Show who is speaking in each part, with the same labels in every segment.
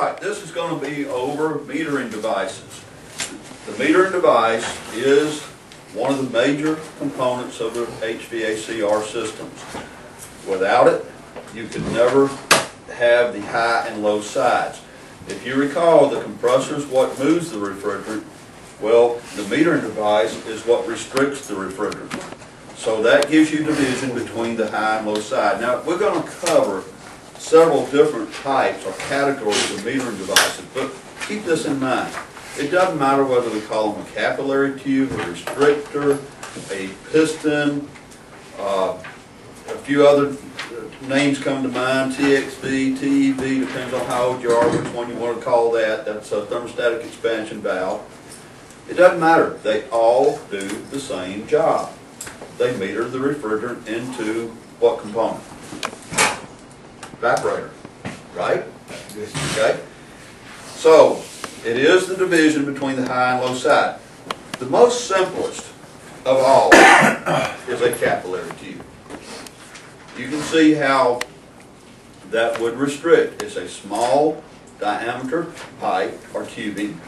Speaker 1: Right, this is going to be over metering devices. The metering device is one of the major components of the HVACR systems. Without it, you could never have the high and low sides. If you recall, the compressor is what moves the refrigerant. Well, the metering device is what restricts the refrigerant. So that gives you division between the high and low side. Now, we're going to cover several different types or categories of metering devices, but keep this in mind. It doesn't matter whether we call them a capillary tube, a restrictor, a piston, uh, a few other uh, names come to mind, TXV, TEV, depends on how old you are, which one you want to call that. That's a thermostatic expansion valve. It doesn't matter. They all do the same job. They meter the refrigerant into what component? Evaporator, right? Okay? So, it is the division between the high and low side. The most simplest of all is a capillary tube. You can see how that would restrict. It's a small diameter pipe or tubing.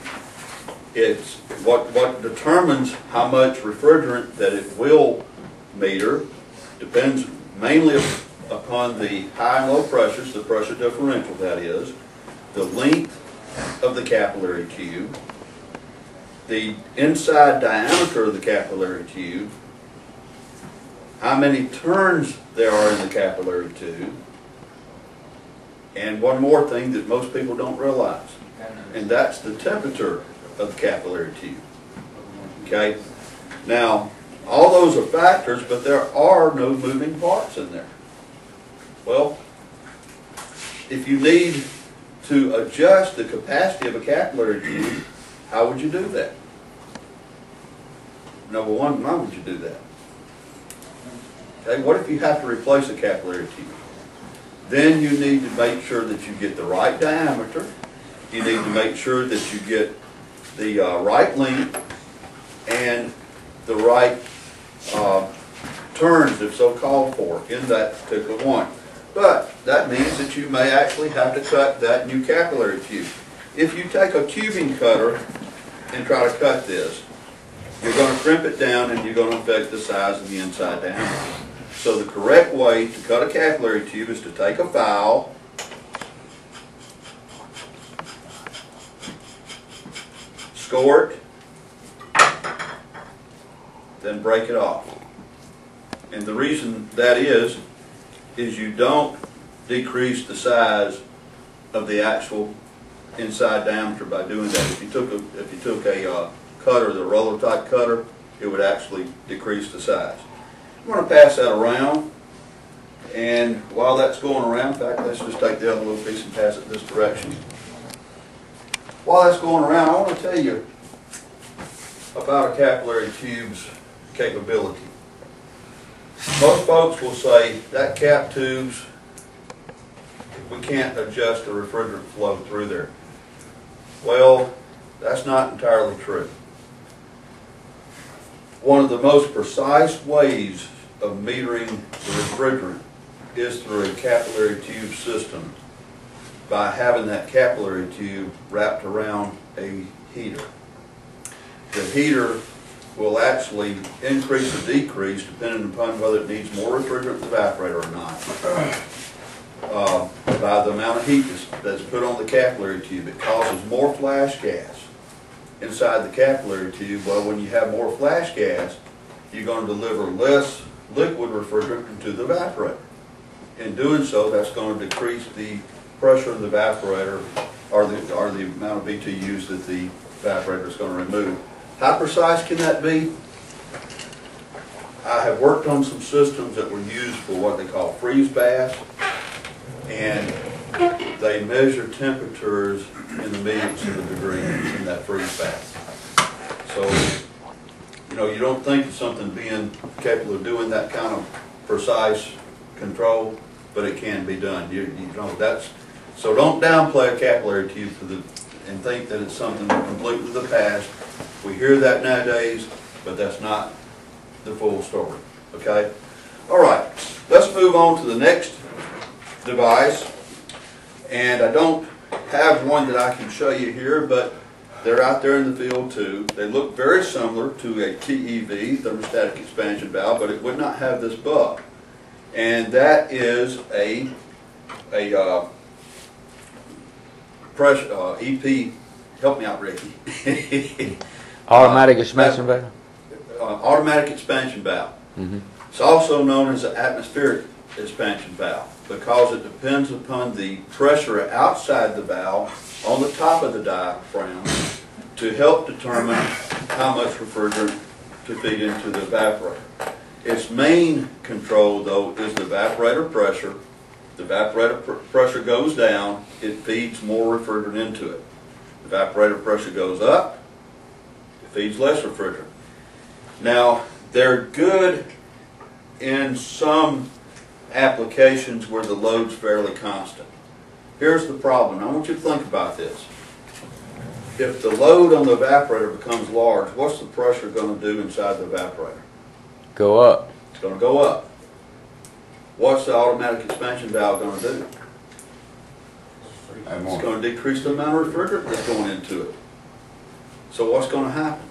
Speaker 1: It's what, what determines how much refrigerant that it will meter depends mainly upon the high and low pressures, the pressure differential that is, the length of the capillary tube, the inside diameter of the capillary tube, how many turns there are in the capillary tube, and one more thing that most people don't realize, and that's the temperature of the capillary tube. Okay? Now, all those are factors, but there are no moving parts in there. Well, if you need to adjust the capacity of a capillary tube, how would you do that? Number one, why would you do that? Okay, what if you have to replace a capillary tube? Then you need to make sure that you get the right diameter. You need to make sure that you get the uh, right length and the right uh, turns, if so called for, in that particular one. But that means that you may actually have to cut that new capillary tube. If you take a tubing cutter and try to cut this, you're going to crimp it down and you're going to affect the size of the inside diameter. So the correct way to cut a capillary tube is to take a file, score it, then break it off. And the reason that is, is you don't decrease the size of the actual inside diameter by doing that. If you took a, if you took a uh, cutter, the roller type cutter, it would actually decrease the size. I'm going to pass that around. And while that's going around, in fact, let's just take the other little piece and pass it this direction. While that's going around, I want to tell you about a capillary tube's capability. Most folks will say that cap tubes, we can't adjust the refrigerant flow through there. Well, that's not entirely true. One of the most precise ways of metering the refrigerant is through a capillary tube system by having that capillary tube wrapped around a heater. The heater will actually increase or decrease depending upon whether it needs more refrigerant to evaporate or not. Uh, by the amount of heat that's, that's put on the capillary tube, it causes more flash gas inside the capillary tube. Well, when you have more flash gas, you're going to deliver less liquid refrigerant into the evaporator. In doing so, that's going to decrease the pressure of the evaporator or the, or the amount of BTUs that the evaporator is going to remove. How precise can that be? I have worked on some systems that were used for what they call freeze baths, and they measure temperatures in the millions of degrees in that freeze bath. So, you know, you don't think of something being capable of doing that kind of precise control, but it can be done. You, you know, that's, so don't downplay a capillary tube the, and think that it's something completely the past. We hear that nowadays, but that's not the full story, okay? All right, let's move on to the next device. And I don't have one that I can show you here, but they're out there in the field too. They look very similar to a TEV, thermostatic expansion valve, but it would not have this bulb. And that is a, a, uh, pressure, uh, EP, help me out, Ricky.
Speaker 2: Automatic expansion valve?
Speaker 1: Uh, automatic expansion valve.
Speaker 2: Mhm.
Speaker 1: It's also known as an atmospheric expansion valve because it depends upon the pressure outside the valve on the top of the diaphragm to help determine how much refrigerant to feed into the evaporator. Its main control though is the evaporator pressure. The evaporator pr- pressure goes down, it feeds more refrigerant into it. The evaporator pressure goes up, feeds less refrigerant. Now, they're good in some applications where the load's fairly constant. Here's the problem. I want you to think about this. If the load on the evaporator becomes large, what's the pressure going to do inside the evaporator?
Speaker 2: Go up.
Speaker 1: It's going to go up. What's the automatic expansion valve going to do? It's going to decrease the amount of refrigerant that's going into it. So what's going to happen?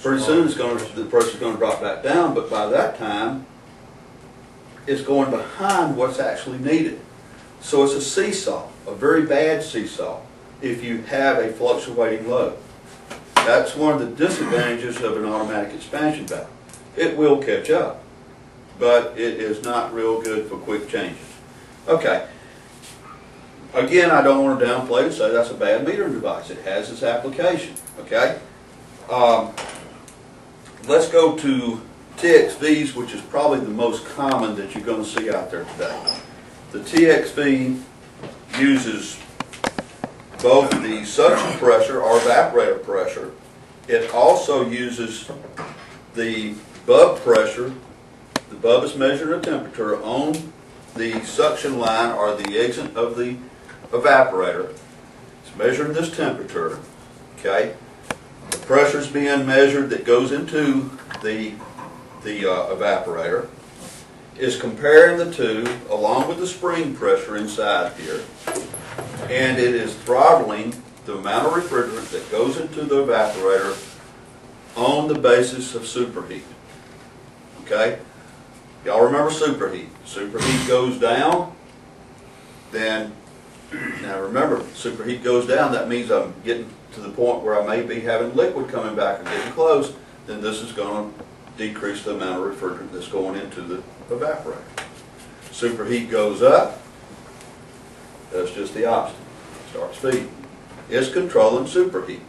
Speaker 1: Pretty soon it's going to, the going to drop back down, but by that time, it's going behind what's actually needed. So it's a seesaw, a very bad seesaw, if you have a fluctuating load. That's one of the disadvantages of an automatic expansion valve. It will catch up, but it is not real good for quick changes. Okay. Again, I don't want to downplay and say that's a bad metering device. It has its application, okay? Um, let's go to TXVs, which is probably the most common that you're going to see out there today. The TXV uses both the suction pressure or evaporator pressure. It also uses the bulb pressure. The bulb is measuring the temperature on the suction line or the exit of the evaporator. It's measuring this temperature, okay? The pressure's being measured that goes into the, the uh, evaporator. Is comparing the two along with the spring pressure inside here. And it is throttling the amount of refrigerant that goes into the evaporator on the basis of superheat. Okay? Y'all remember superheat. Superheat goes down, then, now remember, superheat goes down, that means I'm getting to the point where I may be having liquid coming back or getting close, then this is gonna decrease the amount of refrigerant that's going into the evaporator. Superheat goes up, that's just the opposite, starts feeding. It's controlling superheat.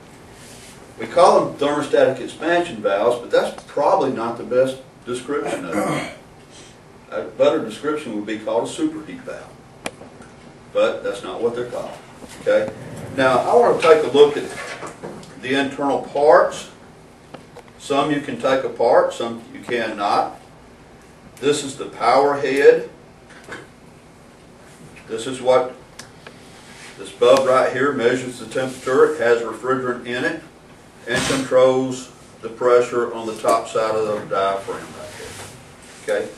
Speaker 1: We call them thermostatic expansion valves, but that's probably not the best description of it. A better description would be called a superheat valve. But that's not what they're called, okay? Now, I want to take a look at the internal parts. Some you can take apart, some you cannot. This is the power head. This is what, this bulb right here measures the temperature. It has refrigerant in it and controls the pressure on the top side of the diaphragm right here. Okay?